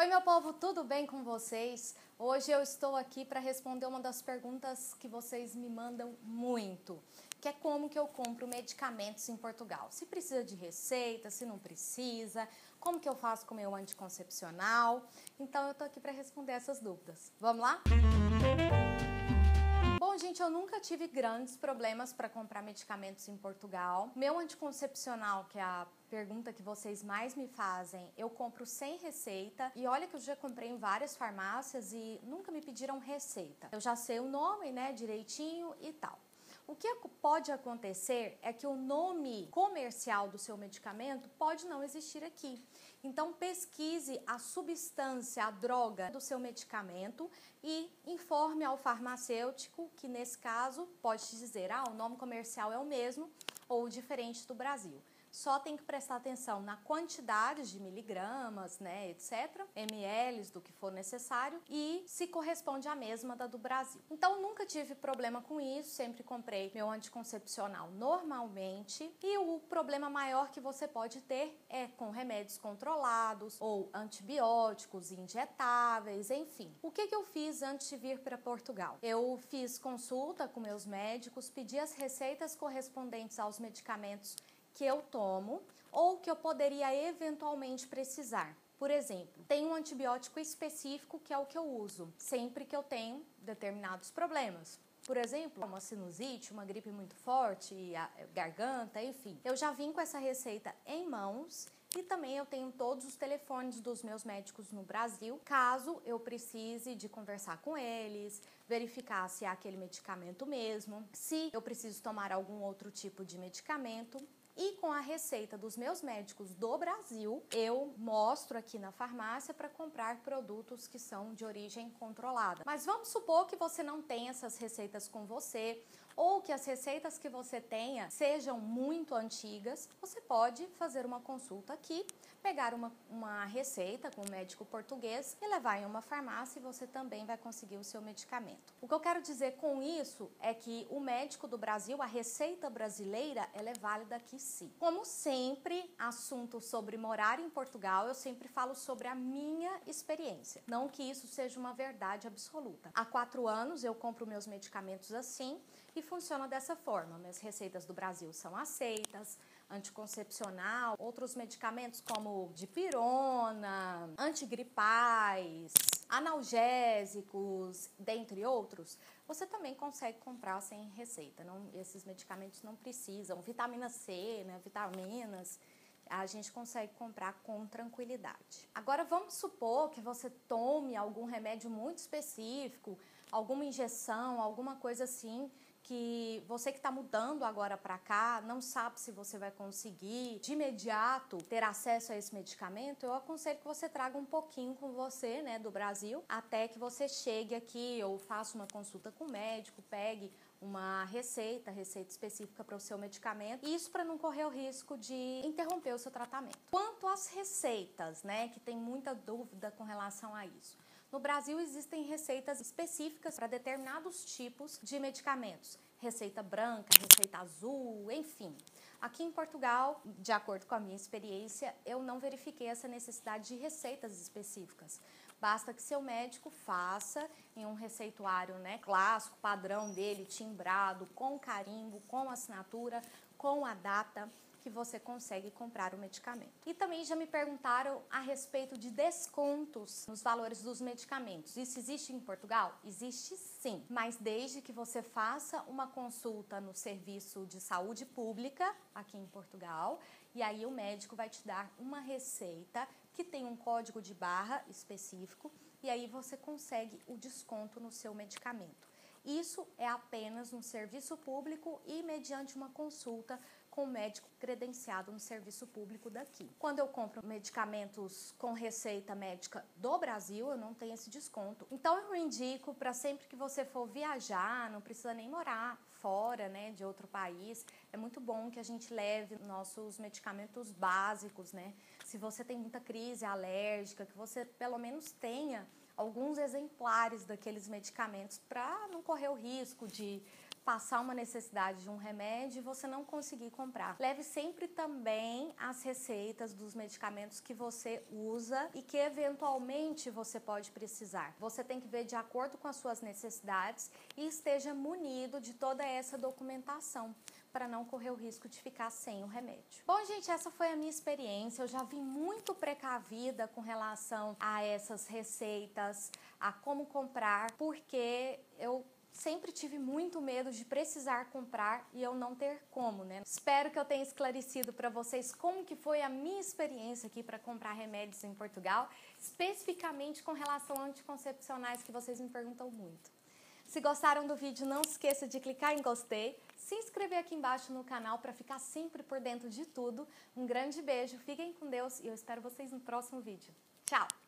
Oi, meu povo, tudo bem com vocês? Hoje eu estou aqui para responder uma das perguntas que vocês me mandam muito, que é como que eu compro medicamentos em Portugal. Se precisa de receita, se não precisa, como que eu faço com o meu anticoncepcional. Então eu estou aqui para responder essas dúvidas. Vamos lá? Bom, gente, eu nunca tive grandes problemas para comprar medicamentos em Portugal. Meu anticoncepcional, que é a pergunta que vocês mais me fazem, eu compro sem receita. E olha que eu já comprei em várias farmácias e nunca me pediram receita. Eu já sei o nome, né, direitinho e tal. O que pode acontecer é que o nome comercial do seu medicamento pode não existir aqui. Então pesquise a substância, a droga do seu medicamento e informe ao farmacêutico que nesse caso pode te dizer, ah, o nome comercial é o mesmo ou diferente do Brasil só tem que prestar atenção na quantidade de miligramas, né, etc, ml do que for necessário e se corresponde à mesma da do Brasil. Então nunca tive problema com isso, sempre comprei meu anticoncepcional normalmente e o problema maior que você pode ter é com remédios controlados ou antibióticos injetáveis, enfim. O que, que eu fiz antes de vir para Portugal? Eu fiz consulta com meus médicos, pedi as receitas correspondentes aos medicamentos que eu tomo ou que eu poderia eventualmente precisar. Por exemplo, tem um antibiótico específico que é o que eu uso sempre que eu tenho determinados problemas. Por exemplo, uma sinusite, uma gripe muito forte, a garganta, enfim. Eu já vim com essa receita em mãos e também eu tenho todos os telefones dos meus médicos no Brasil, caso eu precise de conversar com eles, verificar se é aquele medicamento mesmo, se eu preciso tomar algum outro tipo de medicamento e com a receita dos meus médicos do Brasil, eu mostro aqui na farmácia para comprar produtos que são de origem controlada. Mas vamos supor que você não tem essas receitas com você ou que as receitas que você tenha sejam muito antigas, você pode fazer uma consulta aqui, pegar uma, uma receita com o um médico português e levar em uma farmácia e você também vai conseguir o seu medicamento. O que eu quero dizer com isso é que o médico do Brasil, a receita brasileira, ela é válida aqui sim. Como sempre, assunto sobre morar em Portugal, eu sempre falo sobre a minha experiência. Não que isso seja uma verdade absoluta. Há quatro anos eu compro meus medicamentos assim e funciona dessa forma. Minhas receitas do Brasil são aceitas, anticoncepcional, outros medicamentos como dipirona, antigripais, analgésicos, dentre outros, você também consegue comprar sem receita. Não, esses medicamentos não precisam. Vitamina C, né, vitaminas, a gente consegue comprar com tranquilidade. Agora vamos supor que você tome algum remédio muito específico, alguma injeção, alguma coisa assim que você que está mudando agora para cá não sabe se você vai conseguir de imediato ter acesso a esse medicamento, eu aconselho que você traga um pouquinho com você, né, do Brasil, até que você chegue aqui ou faça uma consulta com o médico, pegue uma receita, receita específica para o seu medicamento, isso para não correr o risco de interromper o seu tratamento. Quanto às receitas, né, que tem muita dúvida com relação a isso. No Brasil existem receitas específicas para determinados tipos de medicamentos. Receita branca, receita azul, enfim. Aqui em Portugal, de acordo com a minha experiência, eu não verifiquei essa necessidade de receitas específicas. Basta que seu médico faça em um receituário né, clássico, padrão dele, timbrado, com carimbo, com assinatura, com a data que você consegue comprar o medicamento. E também já me perguntaram a respeito de descontos nos valores dos medicamentos. Isso existe em Portugal? Existe sim, mas desde que você faça uma consulta no serviço de saúde pública aqui em Portugal, e aí o médico vai te dar uma receita que tem um código de barra específico e aí você consegue o desconto no seu medicamento. Isso é apenas um serviço público e mediante uma consulta com médico credenciado no serviço público daqui. Quando eu compro medicamentos com receita médica do Brasil, eu não tenho esse desconto. Então eu indico para sempre que você for viajar, não precisa nem morar fora, né, de outro país, é muito bom que a gente leve nossos medicamentos básicos, né? Se você tem muita crise alérgica, que você pelo menos tenha alguns exemplares daqueles medicamentos para não correr o risco de passar uma necessidade de um remédio e você não conseguir comprar. Leve sempre também as receitas dos medicamentos que você usa e que eventualmente você pode precisar. Você tem que ver de acordo com as suas necessidades e esteja munido de toda essa documentação para não correr o risco de ficar sem o remédio. Bom, gente, essa foi a minha experiência. Eu já vim muito precavida com relação a essas receitas, a como comprar, porque eu sempre tive muito medo de precisar comprar e eu não ter como, né? Espero que eu tenha esclarecido para vocês como que foi a minha experiência aqui para comprar remédios em Portugal, especificamente com relação a anticoncepcionais que vocês me perguntam muito. Se gostaram do vídeo, não se esqueça de clicar em gostei, se inscrever aqui embaixo no canal para ficar sempre por dentro de tudo. Um grande beijo, fiquem com Deus e eu espero vocês no próximo vídeo. Tchau!